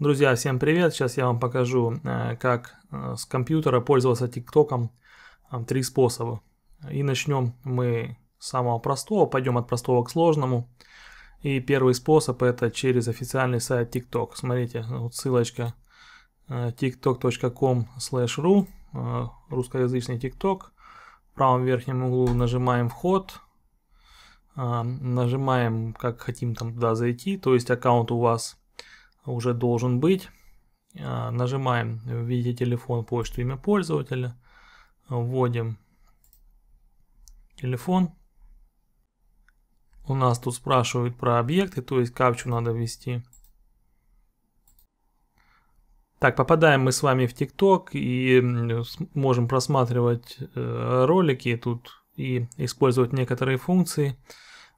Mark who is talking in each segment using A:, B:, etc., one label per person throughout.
A: Друзья, всем привет! Сейчас я вам покажу, э, как э, с компьютера пользоваться ТикТоком. Три способа. И начнем мы с самого простого, пойдем от простого к сложному. И первый способ это через официальный сайт TikTok. Смотрите, вот ссылочка э, tiktok.com ru, русскоязычный TikTok. В правом верхнем углу нажимаем вход, нажимаем как хотим там туда зайти, то есть аккаунт у вас уже должен быть. А, нажимаем «Введите телефон, почту, имя пользователя». Вводим телефон. У нас тут спрашивают про объекты, то есть капчу надо ввести. Так, попадаем мы с вами в ТикТок и можем просматривать э, ролики тут и использовать некоторые функции.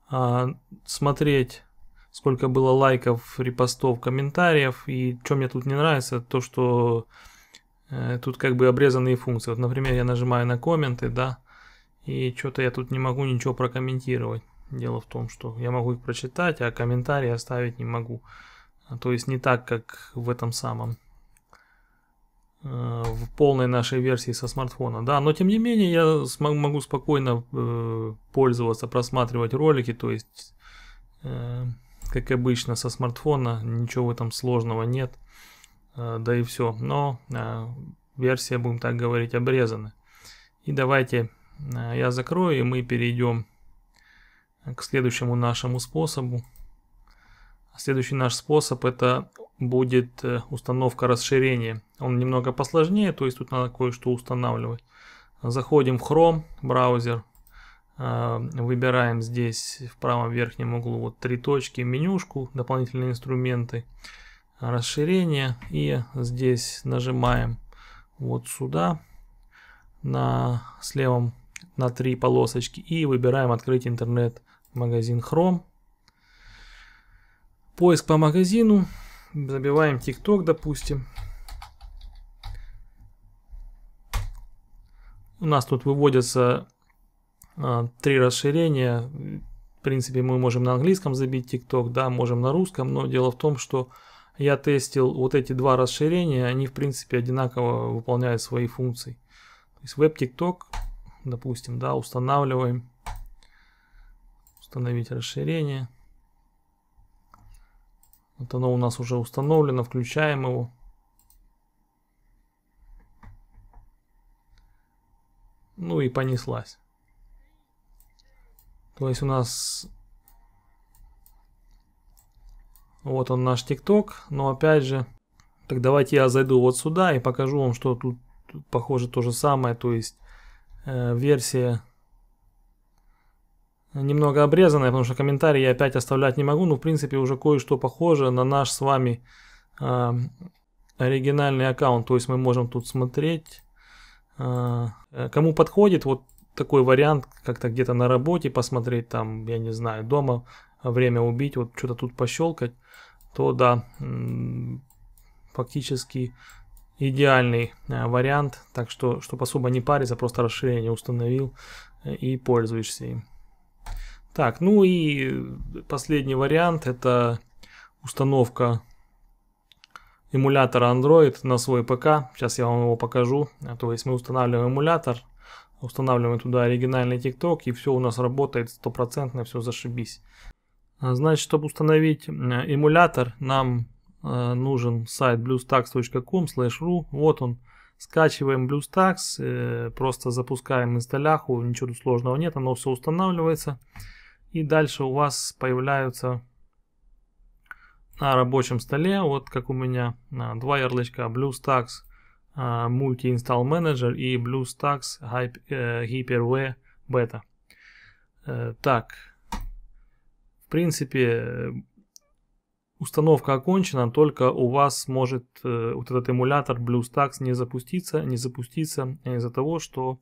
A: А, смотреть сколько было лайков, репостов, комментариев. И что мне тут не нравится, то что э, тут как бы обрезанные функции. Вот, например, я нажимаю на комменты, да, и что-то я тут не могу ничего прокомментировать. Дело в том, что я могу их прочитать, а комментарии оставить не могу. То есть не так, как в этом самом э, в полной нашей версии со смартфона, да, но тем не менее я могу спокойно э, пользоваться, просматривать ролики, то есть э, как обычно со смартфона, ничего в этом сложного нет, э, да и все. Но э, версия, будем так говорить, обрезана. И давайте э, я закрою, и мы перейдем к следующему нашему способу. Следующий наш способ это будет установка расширения. Он немного посложнее, то есть тут надо кое-что устанавливать. Заходим в Chrome браузер, выбираем здесь в правом верхнем углу вот три точки, менюшку, дополнительные инструменты, расширение. И здесь нажимаем вот сюда, на, с на три полосочки. И выбираем открыть интернет-магазин Chrome. Поиск по магазину. Забиваем TikTok, допустим. У нас тут выводятся а, три расширения. В принципе, мы можем на английском забить TikTok, да, можем на русском, но дело в том, что я тестил вот эти два расширения, они в принципе одинаково выполняют свои функции. То есть веб TikTok, допустим, да, устанавливаем, установить расширение. Вот оно у нас уже установлено, включаем его. Ну и понеслась. То есть у нас вот он наш ТикТок, но опять же, так давайте я зайду вот сюда и покажу вам, что тут, похоже то же самое, то есть э, версия немного обрезанная, потому что комментарии я опять оставлять не могу, но в принципе уже кое-что похоже на наш с вами э, оригинальный аккаунт, то есть мы можем тут смотреть, э, кому подходит, вот такой вариант, как-то где-то на работе посмотреть, там, я не знаю, дома время убить, вот что-то тут пощелкать, то да, фактически идеальный э, вариант. Так что, чтобы особо не париться, просто расширение установил э, и пользуешься им. Так, ну и последний вариант это установка эмулятора Android на свой ПК. Сейчас я вам его покажу. То есть мы устанавливаем эмулятор, Устанавливаем туда оригинальный TikTok и все у нас работает стопроцентно, все зашибись. А, значит, чтобы установить эмулятор, нам э, нужен сайт bluestax.com ru. Вот он. Скачиваем BlueStacks, э, просто запускаем инсталляху, ничего тут сложного нет, оно все устанавливается. И дальше у вас появляются на рабочем столе, вот как у меня, два ярлычка BlueStacks Multi-Install Manager и BlueStacks Hyper-V Beta. Так, в принципе, установка окончена, только у вас может э, вот этот эмулятор BlueStacks не запуститься, не запуститься из-за того, что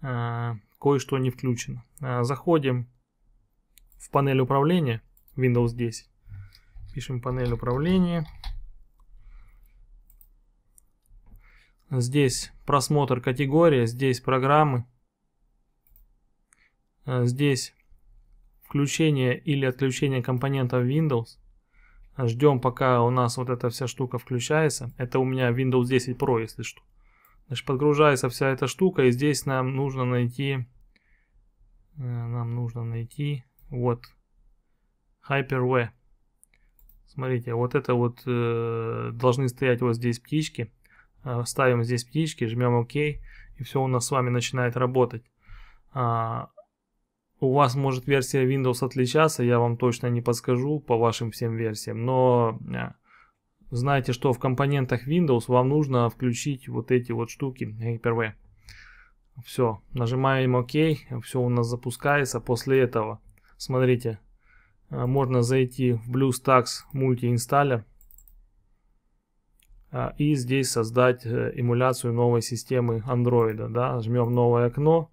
A: э, кое-что не включено. Э, заходим в панель управления Windows 10. Пишем панель управления. Здесь просмотр категории, здесь программы. Э, здесь включение или отключение компонентов Windows. Ждем, пока у нас вот эта вся штука включается. Это у меня Windows 10 Pro, если что. Значит, подгружается вся эта штука, и здесь нам нужно найти, э, нам нужно найти, вот, Hyper-V. Смотрите, вот это вот э, должны стоять вот здесь птички. Э, ставим здесь птички, жмем ОК, и все у нас с вами начинает работать. А, у вас может версия Windows отличаться, я вам точно не подскажу по вашим всем версиям, но э, знаете, что в компонентах Windows вам нужно включить вот эти вот штуки Hyper-V. Все, нажимаем ОК, все у нас запускается. После этого, смотрите, а, можно зайти в BlueStacks мультиинсталлер а, и здесь создать э, эмуляцию новой системы Android. Да? Жмем новое окно,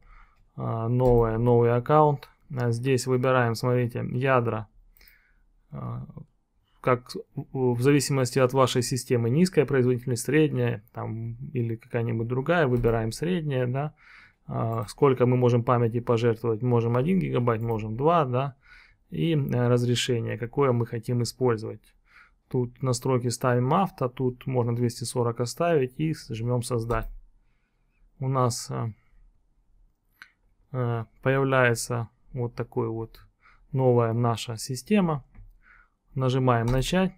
A: а, новое, новый аккаунт. Здесь выбираем, смотрите, ядра. Как в зависимости от вашей системы низкая производительность, средняя там, или какая-нибудь другая, выбираем средняя, да. Сколько мы можем памяти пожертвовать? Можем 1 гигабайт, можем 2, да и э, разрешение, какое мы хотим использовать. Тут настройки ставим авто, тут можно 240 оставить и жмем создать. У нас э, э, появляется вот такой вот новая наша система. Нажимаем начать.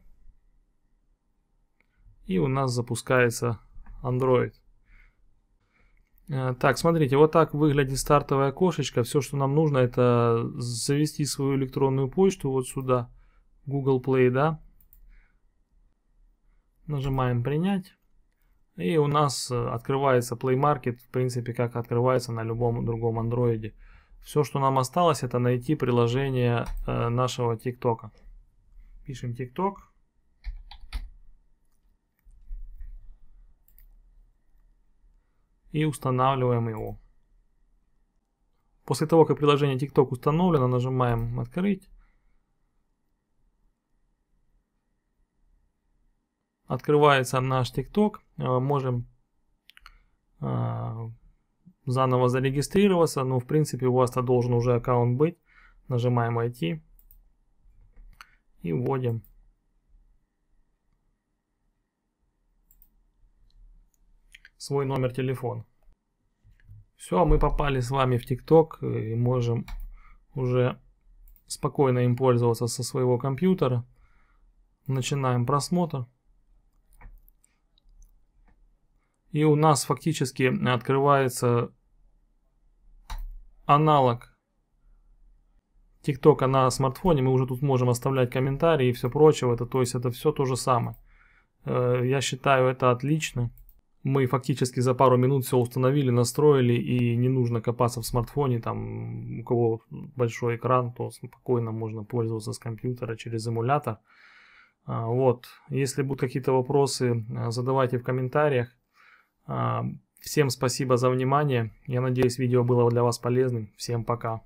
A: И у нас запускается Android. Э, так, смотрите, вот так выглядит стартовое окошечко. Все, что нам нужно, это завести свою электронную почту вот сюда, Google Play, да. Нажимаем принять. И у нас э, открывается Play Market, в принципе, как открывается на любом другом андроиде. Все, что нам осталось, это найти приложение э, нашего ТикТока. Пишем ТикТок. и устанавливаем его. После того, как приложение TikTok установлено, нажимаем «Открыть». Открывается наш TikTok. Э, можем э, заново зарегистрироваться. Но в принципе у вас-то должен уже аккаунт быть. Нажимаем «Войти» и вводим свой номер телефона. Все, мы попали с вами в ТикТок и можем уже спокойно им пользоваться со своего компьютера. Начинаем просмотр. И у нас фактически открывается аналог ТикТока на смартфоне. Мы уже тут можем оставлять комментарии и все прочее. Это, то есть это все то же самое. Э, я считаю это отлично мы фактически за пару минут все установили, настроили, и не нужно копаться в смартфоне, там, у кого большой экран, то спокойно можно пользоваться с компьютера через эмулятор. А, вот, если будут какие-то вопросы, а, задавайте в комментариях. Всем спасибо за внимание, я надеюсь видео было для вас полезным, всем пока.